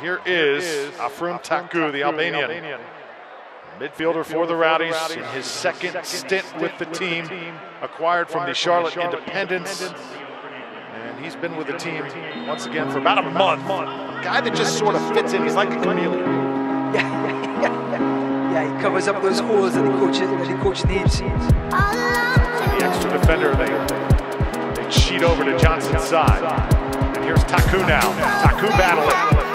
Here is Afrim Taku, the Albanian. Midfielder for the Rowdies in his second stint with the team, acquired from the Charlotte Independence. And he's been with the team once again for about a month. A guy that just sort of fits in. He's like a chameleon. Yeah, he covers up those holes that the coach, that the coach needs. The extra defender, they, they cheat over to Johnson's side. And here's Taku now. Taku battling.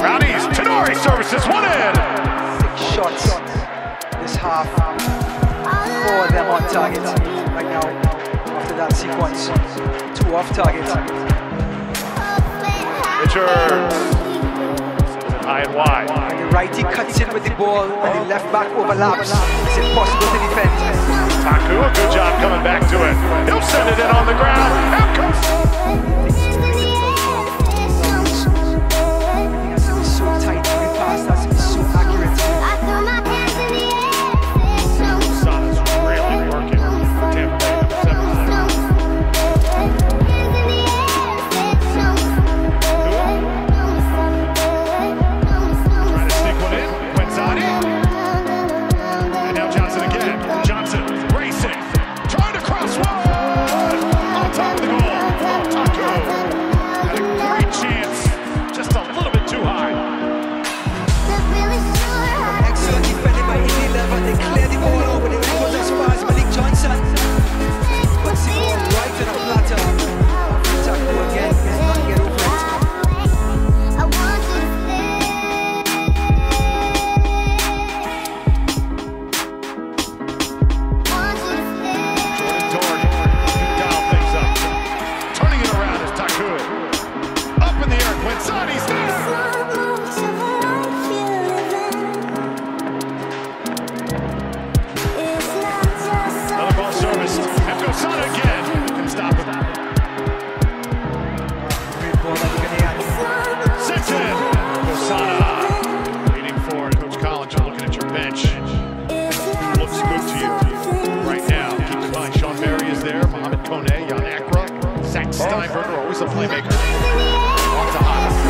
Rowdies, Tenori services one in. Six shots this half. Four of them on target right now after that sequence. Two off target. Richards. High and wide. And the righty cuts in with the ball and the left back overlaps. It's impossible to defend. Taku, a good job coming back to it. He'll send it in They clear the goes as far Malik Johnson. Right on a platter. Kone, Jan Akra, Zach Steinberger, always a playmaker.